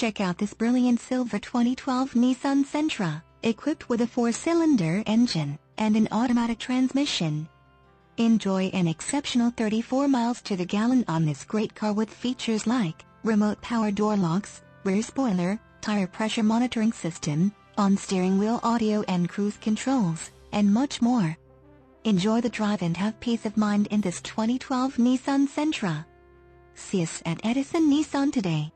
Check out this brilliant silver 2012 Nissan Sentra, equipped with a four-cylinder engine and an automatic transmission. Enjoy an exceptional 34 miles to the gallon on this great car with features like remote power door locks, rear spoiler, tire pressure monitoring system, on steering wheel audio and cruise controls, and much more. Enjoy the drive and have peace of mind in this 2012 Nissan Sentra. See us at Edison Nissan today.